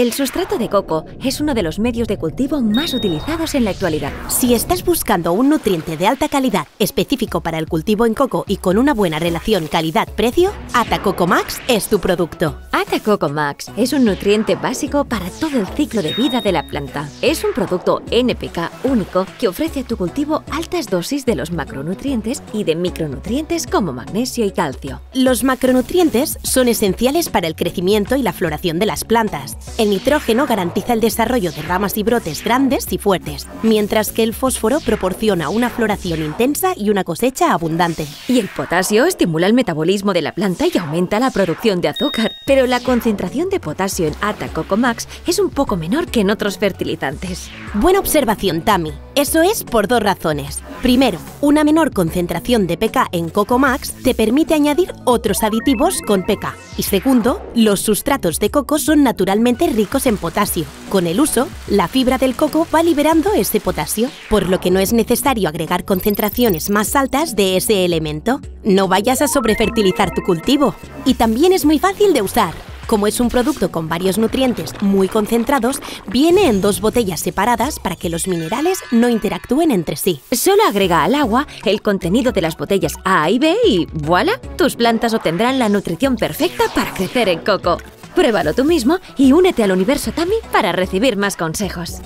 El sustrato de coco es uno de los medios de cultivo más utilizados en la actualidad. Si estás buscando un nutriente de alta calidad específico para el cultivo en coco y con una buena relación calidad-precio, Ata Coco Max es tu producto. Ata Coco Max es un nutriente básico para todo el ciclo de vida de la planta. Es un producto NPK único que ofrece a tu cultivo altas dosis de los macronutrientes y de micronutrientes como magnesio y calcio. Los macronutrientes son esenciales para el crecimiento y la floración de las plantas. El nitrógeno garantiza el desarrollo de ramas y brotes grandes y fuertes, mientras que el fósforo proporciona una floración intensa y una cosecha abundante. Y el potasio estimula el metabolismo de la planta y aumenta la producción de azúcar. Pero la concentración de potasio en Ata Coco Max es un poco menor que en otros fertilizantes. Buena observación, Tami. Eso es por dos razones. Primero, una menor concentración de pK en Coco Max te permite añadir otros aditivos con pK. Y segundo, los sustratos de coco son naturalmente ricos en potasio. Con el uso, la fibra del coco va liberando ese potasio, por lo que no es necesario agregar concentraciones más altas de ese elemento. No vayas a sobrefertilizar tu cultivo. Y también es muy fácil de usar. Como es un producto con varios nutrientes muy concentrados, viene en dos botellas separadas para que los minerales no interactúen entre sí. Solo agrega al agua el contenido de las botellas A y B y ¡voilà! Tus plantas obtendrán la nutrición perfecta para crecer en coco. Pruébalo tú mismo y únete al universo Tami para recibir más consejos.